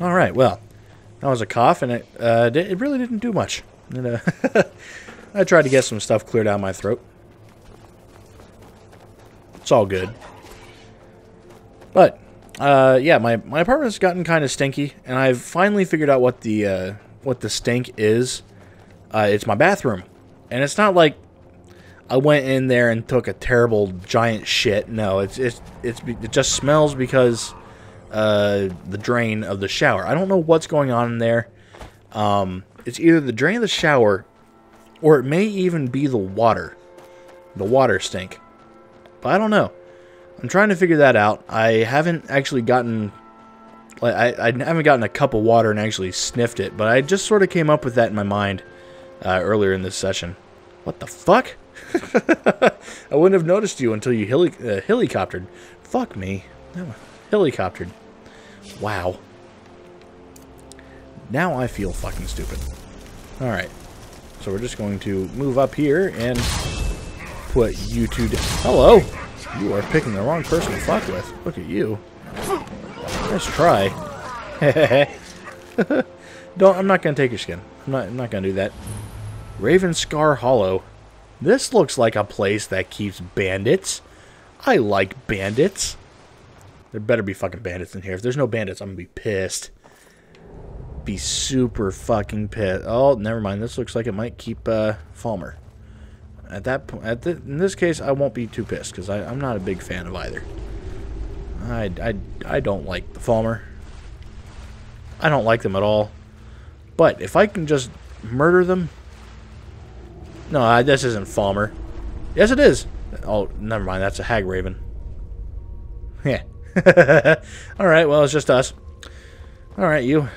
All right, well, that was a cough, and it uh, it really didn't do much. Uh, I tried to get some stuff cleared out of my throat. It's all good. But, uh, yeah, my, my apartment's gotten kind of stinky, and I've finally figured out what the, uh, what the stink is. Uh, it's my bathroom. And it's not like I went in there and took a terrible giant shit. No, it's, it's, it's, it just smells because uh, the drain of the shower. I don't know what's going on in there. Um, it's either the drain of the shower, or it may even be the water. The water stink. But I don't know. I'm trying to figure that out. I haven't actually gotten... I, I haven't gotten a cup of water and actually sniffed it, but I just sort of came up with that in my mind uh, earlier in this session. What the fuck? I wouldn't have noticed you until you heli uh, helicoptered. Fuck me. Helicoptered. Wow. Now I feel fucking stupid. Alright. So we're just going to move up here and put you two down. Hello! You are picking the wrong person to fuck with. Look at you. Let's try. Don't. I'm not gonna take your skin. I'm not. I'm not gonna do that. Ravenscar Hollow. This looks like a place that keeps bandits. I like bandits. There better be fucking bandits in here. If there's no bandits, I'm gonna be pissed. Be super fucking pissed. Oh, never mind. This looks like it might keep uh, Falmer. At that point, at the, in this case, I won't be too pissed because I'm not a big fan of either. I, I, I don't like the Falmer. I don't like them at all. But if I can just murder them... No, I, this isn't Falmer. Yes, it is. Oh, never mind. That's a Hagraven. Yeah. Alright, well, it's just us. Alright, you.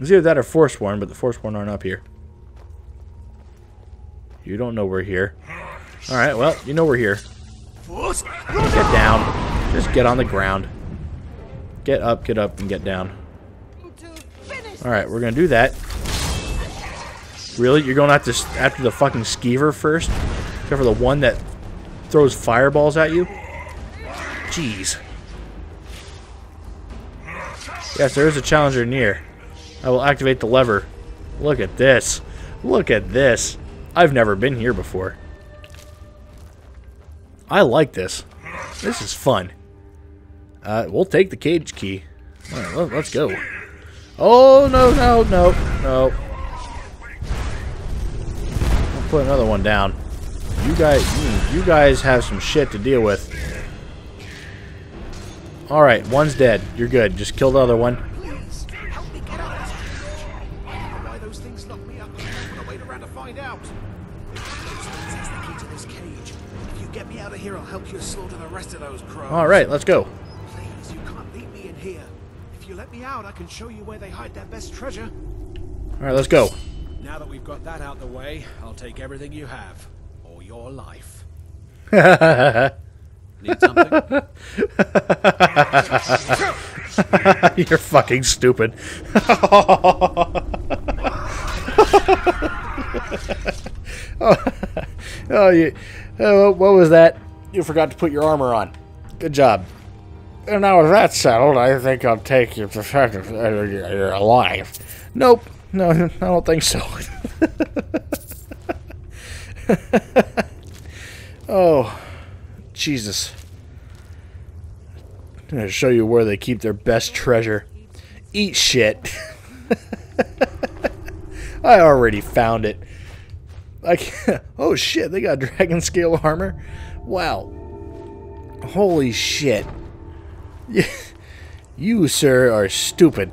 It's either that or Forsworn, but the Forsworn aren't up here. You don't know we're here. Alright, well, you know we're here. Get down. Just get on the ground. Get up, get up, and get down. Alright, we're gonna do that. Really? You're going after, after the fucking skeever first? Except for the one that throws fireballs at you? Jeez. Yes, there is a challenger near. I will activate the lever. Look at this. Look at this. I've never been here before. I like this. This is fun. Uh, we'll take the cage key. Alright, let, let's go. Oh, no, no, no, no. Put another one down. You guys, you guys have some shit to deal with. Alright, one's dead. You're good. Just kill the other one. Alright, let's go. Please, you can't leave me in here. If you let me out, I can show you where they hide their best treasure. Alright, let's go. Now that we've got that out the way, I'll take everything you have. Or your life. Need something? You're fucking stupid. oh, oh, you, oh, what was that? You forgot to put your armor on. Good job. And now with that settled, I think I'll take you to that alive. Nope. No, I don't think so. oh, Jesus. I'm going to show you where they keep their best treasure. Eat shit. I already found it. Like, oh shit, they got dragon scale armor? Wow. Holy shit. You, sir, are stupid.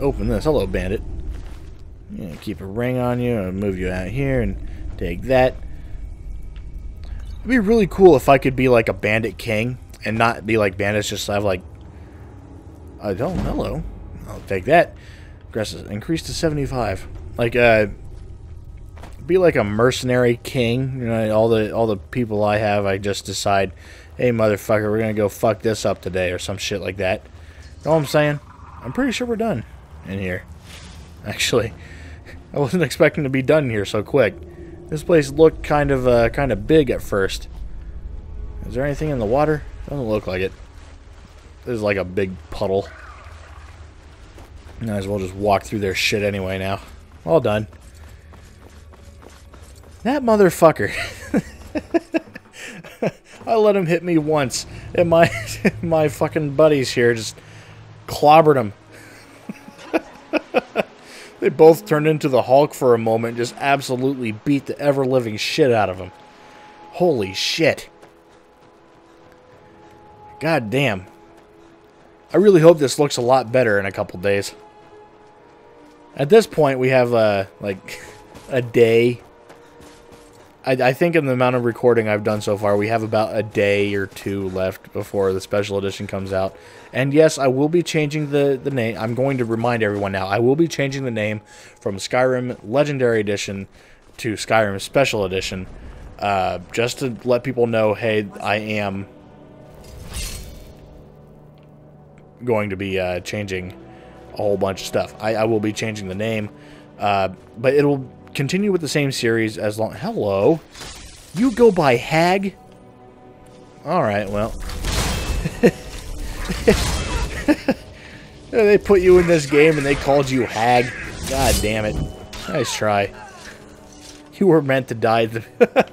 open this. Hello, bandit. Keep a ring on you. I'll move you out here and take that. It'd be really cool if I could be like a bandit king and not be like bandits, just have like. I don't. Hello. I'll take that. Aggressive. Increase to 75. Like, uh. Be like a mercenary king. You know, all the all the people I have, I just decide, hey motherfucker, we're gonna go fuck this up today or some shit like that. Know what I'm saying? I'm pretty sure we're done in here. Actually, I wasn't expecting to be done here so quick. This place looked kind of uh, kind of big at first. Is there anything in the water? Doesn't look like it. There's like a big puddle. Might as well just walk through their shit anyway now. All done. That motherfucker. I let him hit me once, and my my fucking buddies here just clobbered him. They both turned into the Hulk for a moment, just absolutely beat the ever living shit out of him. Holy shit. God damn. I really hope this looks a lot better in a couple days. At this point, we have, uh, like, a day. I, I think in the amount of recording I've done so far, we have about a day or two left before the special edition comes out. And yes, I will be changing the, the name. I'm going to remind everyone now. I will be changing the name from Skyrim Legendary Edition to Skyrim Special Edition. Uh, just to let people know, hey, I am going to be uh, changing a whole bunch of stuff. I, I will be changing the name, uh, but it'll continue with the same series as long. Hello, you go by Hag. All right, well, they put you in this game and they called you Hag. God damn it! Nice try. You were meant to die.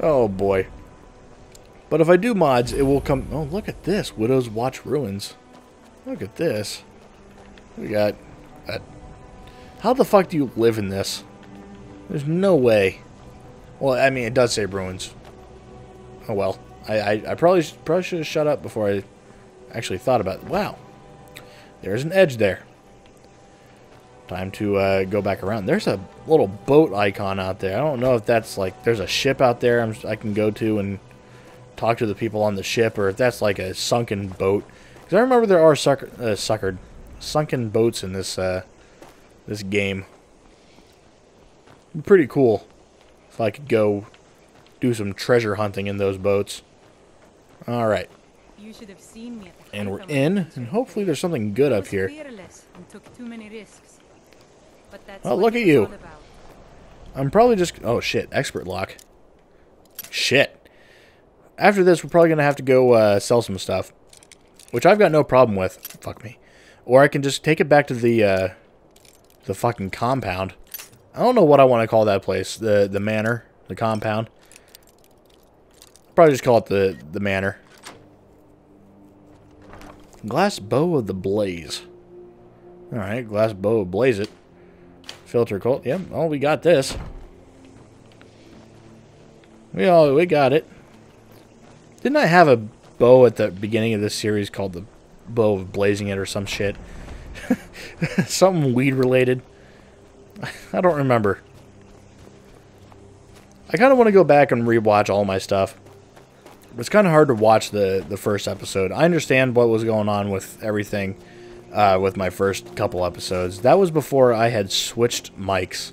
oh boy. But if I do mods, it will come... Oh, look at this. Widow's Watch Ruins. Look at this. We got... That. How the fuck do you live in this? There's no way. Well, I mean, it does say ruins. Oh, well. I, I, I probably, probably should have shut up before I actually thought about it. Wow. There's an edge there. Time to uh, go back around. There's a little boat icon out there. I don't know if that's like... There's a ship out there I'm, I can go to and talk to the people on the ship, or if that's like a sunken boat. Because I remember there are sucker, uh, suckered, sunken boats in this uh, this game. Pretty cool. If I could go do some treasure hunting in those boats. All right. You should have seen me at the And we're height of my in, and hopefully there's something good up here. and took too many risks. But that's Oh, look at you. I'm probably just... Oh, shit. Expert lock. Shit. After this, we're probably going to have to go uh, sell some stuff. Which I've got no problem with. Fuck me. Or I can just take it back to the, uh, the fucking compound. I don't know what I want to call that place. The the manor. The compound. Probably just call it the, the manor. Glass bow of the blaze. Alright, glass bow of blaze it. Filter colt. Yep, oh, we got this. We all we got it. Didn't I have a bow at the beginning of this series called the bow of blazing it or some shit? Something weed related. I don't remember. I kind of want to go back and rewatch all my stuff. It's kind of hard to watch the the first episode. I understand what was going on with everything uh, with my first couple episodes. That was before I had switched mics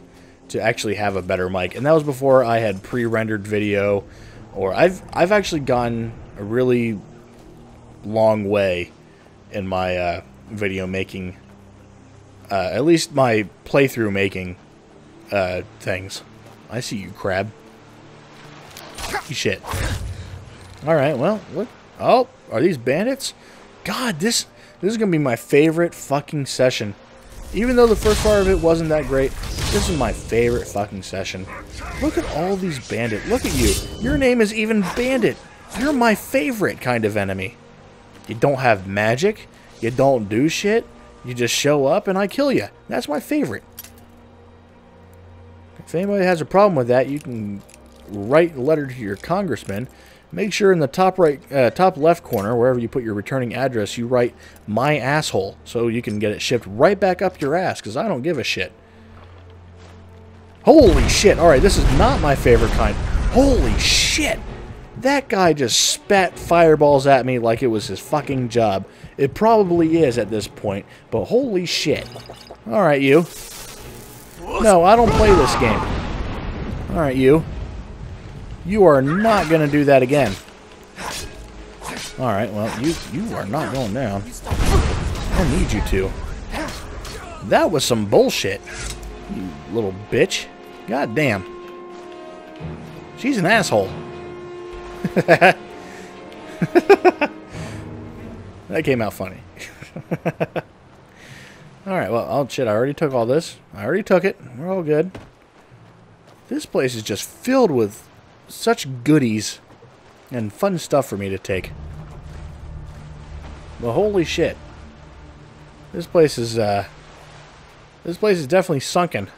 to actually have a better mic, and that was before I had pre-rendered video, or I've I've actually gone a really long way in my uh, video making, uh, at least my playthrough making uh, things. I see you, crab. Shit. All right, well, look. Oh, are these bandits? God, this this is gonna be my favorite fucking session. Even though the first part of it wasn't that great, this is my favorite fucking session. Look at all these bandit. Look at you. Your name is even Bandit. You're my favorite kind of enemy. You don't have magic. You don't do shit. You just show up and I kill you. That's my favorite. If anybody has a problem with that, you can write a letter to your congressman. Make sure in the top right, uh, top left corner, wherever you put your returning address, you write "my asshole," so you can get it shipped right back up your ass. Because I don't give a shit. Holy shit! All right, this is not my favorite kind. Holy shit! That guy just spat fireballs at me like it was his fucking job. It probably is at this point, but holy shit. All right, you. No, I don't play this game. All right, you. You are not going to do that again. All right, well, you you are not going down. I need you to. That was some bullshit. You little bitch. God damn. She's an asshole. that came out funny. Alright, well, oh shit, I already took all this. I already took it. We're all good. This place is just filled with such goodies and fun stuff for me to take. But holy shit. This place is, uh... This place is definitely sunken.